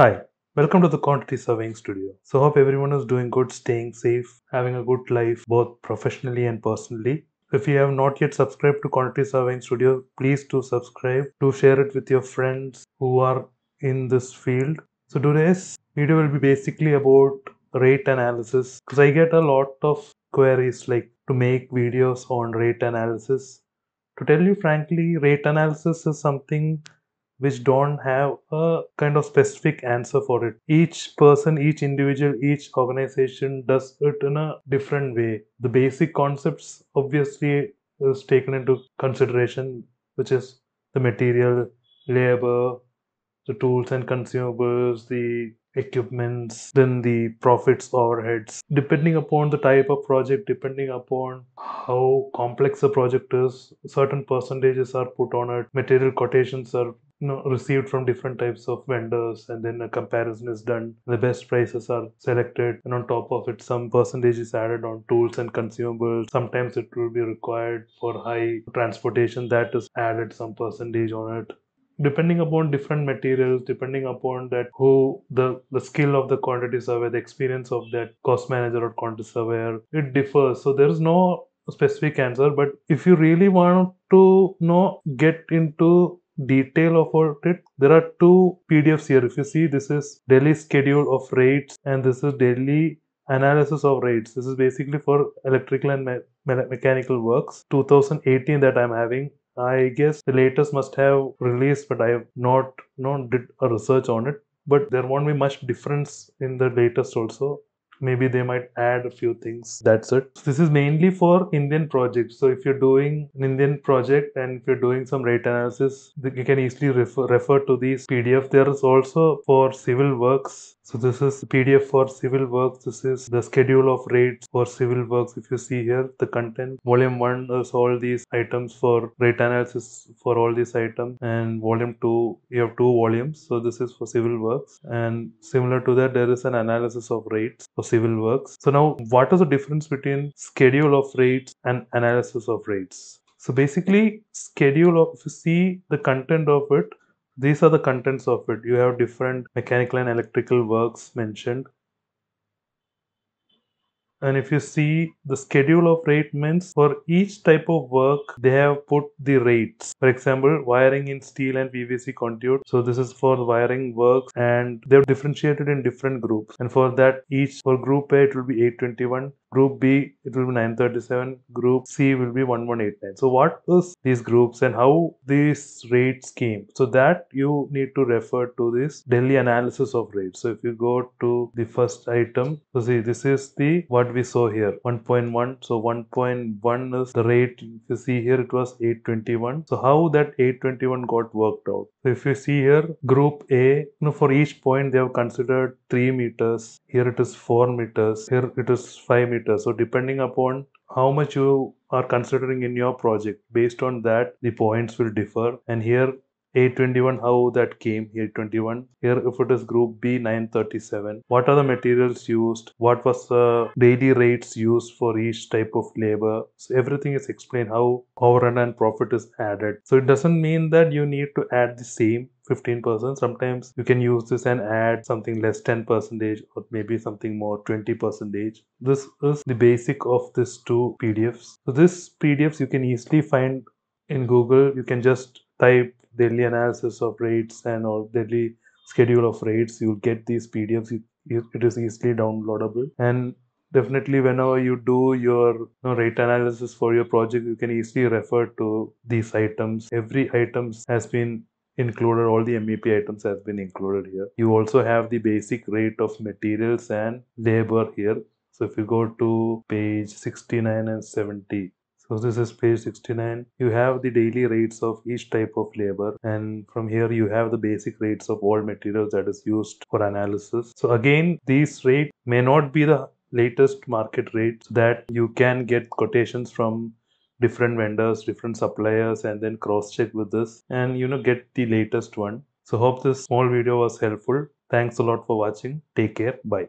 Hi, welcome to the Quantity Surveying Studio. So, hope everyone is doing good, staying safe, having a good life, both professionally and personally. If you have not yet subscribed to Quantity Surveying Studio, please do subscribe. Do share it with your friends who are in this field. So, today's video will be basically about rate analysis because I get a lot of queries like to make videos on rate analysis. To tell you frankly, rate analysis is something which don't have a kind of specific answer for it. Each person each individual each organization does it in a different way. The basic concepts obviously is taken into consideration which is the material labor the tools and consumables the equipments then the profits overheads. Depending upon the type of project depending upon how complex the project is certain percentages are put on it material quotations are you know, received from different types of vendors and then a comparison is done. The best prices are selected and on top of it some percentage is added on tools and consumables. Sometimes it will be required for high transportation that is added some percentage on it. Depending upon different materials depending upon that who the the skill of the quantity surveyor the experience of that cost manager or quantity surveyor it differs. So there is no specific answer but if you really want to know get into detail of it there are two pdfs here. If you see this is Delhi schedule of rates and this is Delhi analysis of rates. This is basically for electrical and me me mechanical works. 2018 that i'm having i guess the latest must have released but i have not not did a research on it. But there won't be much difference in the latest also maybe they might add a few things that's it this is mainly for indian projects so if you're doing an indian project and if you're doing some rate analysis you can easily refer, refer to these pdf there is also for civil works so this is PDF for civil works. This is the schedule of rates for civil works. If you see here, the content. Volume 1 is all these items for rate analysis for all these items. And volume 2, you have two volumes. So this is for civil works. And similar to that, there is an analysis of rates for civil works. So now what is the difference between schedule of rates and analysis of rates? So basically schedule of, if you see the content of it, these are the contents of it you have different mechanical and electrical works mentioned and if you see the schedule of rate means for each type of work they have put the rates. For example wiring in steel and pvc conduit. So this is for wiring works and they're differentiated in different groups. And for that each for group a it will be 821 Group B, it will be 937. Group C will be 1189. So what is these groups and how these rates came? So that you need to refer to this Delhi analysis of rates. So if you go to the first item, so see this is the what we saw here 1.1. So 1.1 is the rate. If you see here, it was 821. So how that 821 got worked out? So if you see here, group A, you know, for each point they have considered 3 meters. Here it is 4 meters. Here it is 5 meters so depending upon how much you are considering in your project, based on that, the points will differ. And here 821 how that came 821 here if it is group b 937 what are the materials used? What was the daily rates used for each type of labor? So everything is explained how overhead and profit is added. So it doesn't mean that you need to add the same 15% sometimes you can use this and add something less 10 percentage or maybe something more 20 percentage. This is the basic of this two pdfs so this pdfs you can easily find in google. You can just type Delhi analysis of rates and or Delhi schedule of rates. You'll get these pdfs it is easily downloadable. And definitely whenever you do your you know, rate analysis for your project you can easily refer to these items. Every items has been included all the mep items has been included here you also have the basic rate of materials and labor here so if you go to page 69 and 70 so this is page 69. You have the daily rates of each type of labor and from here you have the basic rates of all materials that is used for analysis. So again these rates may not be the latest market rates that you can get quotations from different vendors, different suppliers and then cross check with this and you know get the latest one. So hope this small video was helpful. Thanks a lot for watching. Take care. Bye.